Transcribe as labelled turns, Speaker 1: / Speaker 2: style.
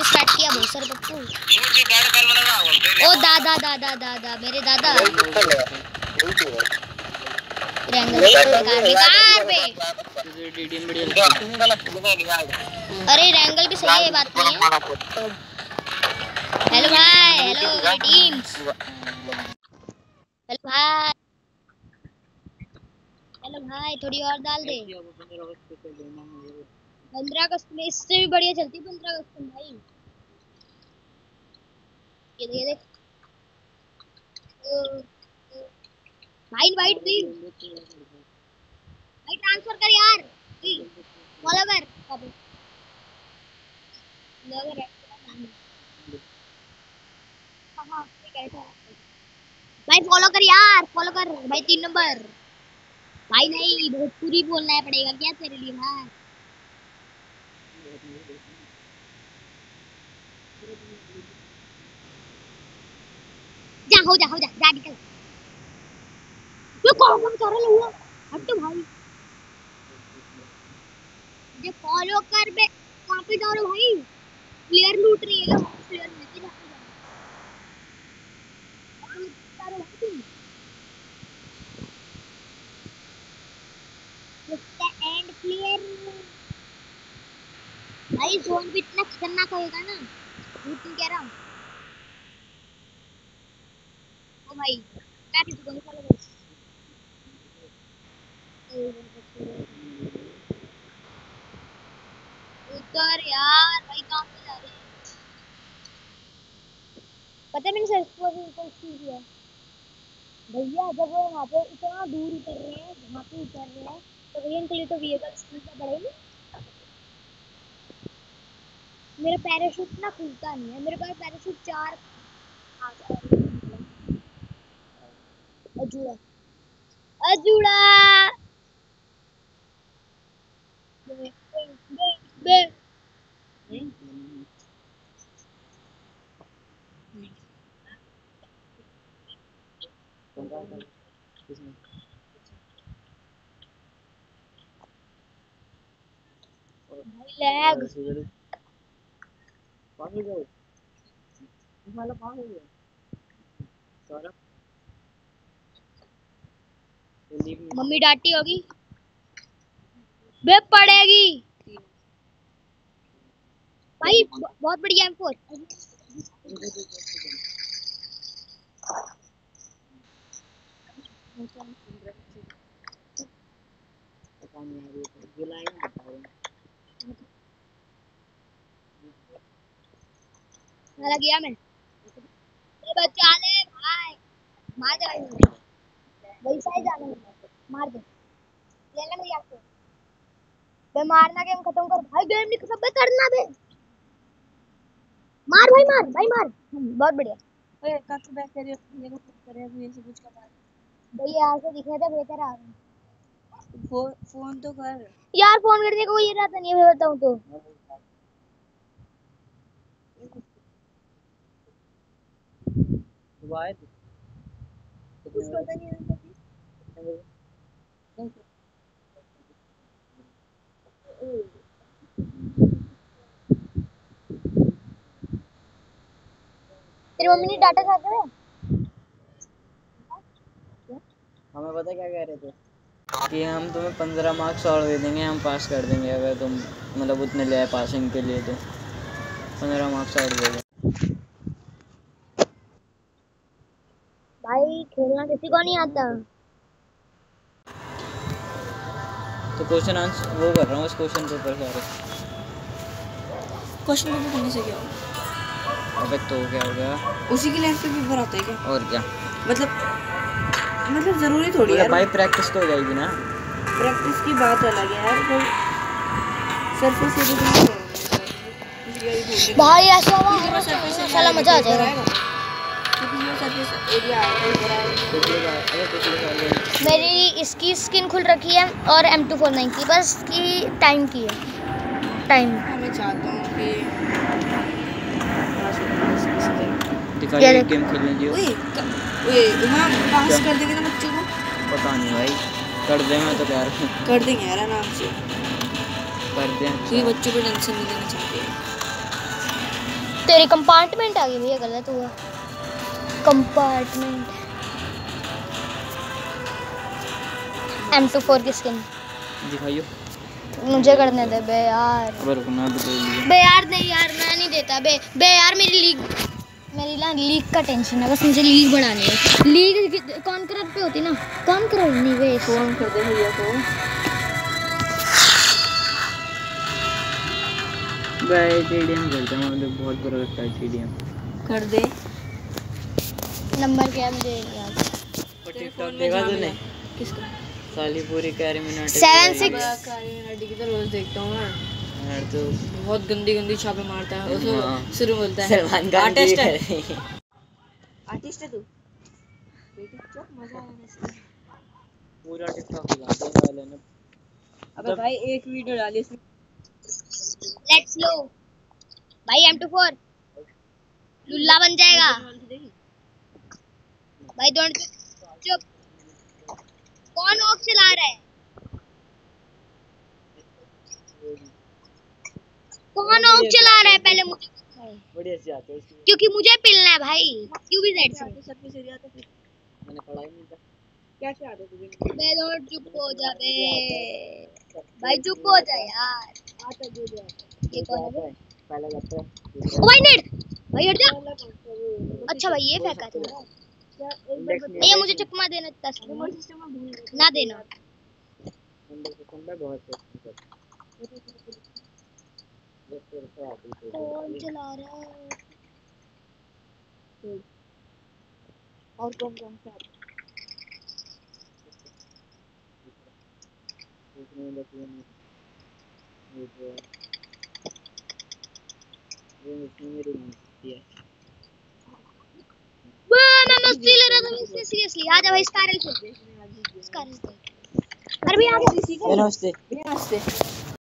Speaker 1: Pappu start किया, बहुत सारे पप्पू ओ, दादा दादा दादा, मेरे दादा।
Speaker 2: है
Speaker 1: अरे, रैंगल भी सही है, बात नहीं है। हेलो भाई हेलो टीम्स हेलो भाई। हेलो भाई, थोड़ी और डाल दे।
Speaker 2: पंद्रह अगस्त
Speaker 1: में, इससे भी बढ़िया चलती है पंद्रह अगस्त में भाई। ये देख देख। भाई इनवाइट प्लीज़ भाई ट्रांसफ़र कर यार प्लीज़ फॉलो कर कॉपी लग। भाई फॉलो कर यार फॉलो कर। भाई, तीन नंबर भाई, नहीं, भोजपुरी बोलना है पड़ेगा क्या तेरे लिए भाई जा, हो जा हो जा जा निकल। ये कौन कौन कर रहा है हट तो भाई। ये फॉलो कर बे। कहाँ पे जा रहे हो भाई? प्लेयर लूट रही है। क्या प्लेयर जाते जा अब जा रहे हो भाई तुम It's the end clear. Zone भी इतना खतरनाक होएगा ना। झूठ नहीं कह रहा हूँ। ओ भाई क्या को नहीं follow कर उधर यार, भाई कहाँ पे जा रहे पता मैंने सर्च पर भी ऊपर क्यों भैया, जब वो वहाँ पे इतना दूर उतर रहे हैं वहाँ पे उतर रहे हैं तो भैया इनके लिए तो व्हीकल स्पीड का बढ़ेगी। मेरा पैराशूट ना खुलता नहीं है। मेरे पास पैराशूट चार अजूड़ा अजूड़ा। भाई लैग
Speaker 2: गया सौरभ संदीप ने
Speaker 1: मम्मी डांटी होगी। बे पड़ेगी। भाई बहुत बढ़िया एम फोर।
Speaker 2: पता नहीं
Speaker 1: मारा गया मैं ए बच्चा ले भाई। मार दे भाई। वैसा ही जाना मार दे। ले ले मेरी आपको बे मारना गेम खत्म कर। भाई गेम नहीं खत्म। बे करना बे। मार भाई मार। भाई मार। बहुत बढ़िया।
Speaker 3: ओए काकी बैक करे मेरे को करे अभी ऐसे कुछ कर
Speaker 1: भैया यहाँ से दिखने तो बेहतर आ रहा है।
Speaker 3: फ़ोन तो कर।
Speaker 1: यार फ़ोन करने को ये रहता नहीं है मैं बताऊँ तो।
Speaker 2: वो आए
Speaker 3: कुछ पता नहीं है?
Speaker 1: तेरी मम्मी ने डाटा खा के
Speaker 2: हमें पता क्या कह रहे थे? कि हम तुम्हें पंद्रह मार्क्स और दे देंगे हम पास कर देंगे अगर तुम मतलब उतने ले पासिंग के लिए तो। पंद्रह मार्क्स और दे देंगे।
Speaker 1: भाई खेलना किसी को नहीं आता।
Speaker 2: तो क्वेश्चन आंसर वो कर रहा हूँ इस क्वेश्चन पेपर सारे
Speaker 3: क्वेश्चन पेपर करने से क्या होगा?
Speaker 2: अबे तो क्या हो गया।
Speaker 3: उसी के लेवल पे पेपर आता है क्या?
Speaker 2: और क्या?
Speaker 3: मतलब मतलब ज़रूरी थोड़ी है
Speaker 2: भाई प्रैक्टिस तो हो जाएगी ना।
Speaker 3: प्रैक्टिस की बात अलग है यार पर सरफेस से भी
Speaker 1: भाई ऐसा हुआ साला मज़ा आ जाएगा।
Speaker 3: क्योंकि ये एरिया है
Speaker 1: मेरी इसकी स्किन खुल रखी है और एम टू फोर नाइन की बस की टाइम की है। टाइम
Speaker 3: मैं चाहता हूँ कि।
Speaker 2: गेम खेलने दियो।
Speaker 3: पास कर देंगे ना बच्चों को।
Speaker 2: पता नहीं भाई कर दे मैं तो कह
Speaker 3: कर देंगे यार आराम से।
Speaker 2: कर दे।
Speaker 3: क्योंकि बच्चों को टेंशन नहीं देना चाहते।
Speaker 1: तेरी कंपार्टमेंट आ गई भैया गलत हुआ। कंपार्टमेंट एम टू फोर की स्किन
Speaker 2: दिखाइयो।
Speaker 1: मुझे करने दे बे यार।
Speaker 2: अब रुको मैं भी लिया
Speaker 1: बे यार नहीं यार मैं नहीं देता। बे बे यार मेरी लीग मेरी ना लीग का टेंशन है। बस मुझे लीग बढ़ानी है। लीग कौन करत पे होती ना? कौन करत नहीं बे?
Speaker 3: फ़ोन कर दे भैया को
Speaker 2: भाई टीडीएम खेलते हैं। मुझे बहुत बुरा लगता है टीडीएम
Speaker 3: कर दे।
Speaker 1: नंबर क्या है मुझे याद
Speaker 3: तेरे फ़ोन में
Speaker 2: देखा तूने?
Speaker 3: है। किसका?
Speaker 2: साली पूरी कैरी मिनट
Speaker 3: कारी मिनाटी की तो रोज देखता हूँ मैं।
Speaker 2: तो
Speaker 3: बहुत गंदी गंदी छापे मारता है
Speaker 2: हाँ।
Speaker 3: उसको शुरू बोलता है।
Speaker 2: सलमान खान
Speaker 3: आर्टिस्ट है। आर्टिस्ट है तू? बेटी चुप मज़ा से।
Speaker 2: पूरा टिकटॉक हिला दिया साले ने।
Speaker 3: अबे भाई एक वीडियो डाली इसमें
Speaker 1: लेट्स लो भाई एम टू फोर लुल्ला बन जाएगा। भाई दोनों चुप चुप कौन ऑफ़ चला रहा है? कौन ऑफ़ चला रहा है पहले मुझे?
Speaker 2: बढ़िया से आते हैं
Speaker 1: क्योंकि मुझे पिलना है भाई। क्यों भी जेड से
Speaker 3: सब कुछ एरिया तो फिर
Speaker 2: मैंने पढ़ा ही नहीं था
Speaker 3: क्या क्या आता तुझे?
Speaker 1: बे दोनों चुप हो जा बे। भाई चुप हो जा यार।
Speaker 3: आता जो जो
Speaker 1: ये कौन है?
Speaker 2: पहले लगता है।
Speaker 1: ओ भाई नेट। भाई हट जा। अच्छा भाई ये फेंका था ये मुझे चकमा देना दस
Speaker 3: सिस्टम में भूल
Speaker 1: ना देना। कौन चला रहा है।
Speaker 3: और कौन कौन सा?
Speaker 2: ये नहीं ये जो ये मेरी नहीं है।
Speaker 1: मैं ले रहा था मैं इससे सीरियसली आ जा भाई स्कारल खेलते हैं स्कारल से अरे भी आगे
Speaker 2: नमस्ते।
Speaker 3: है नमस्ते।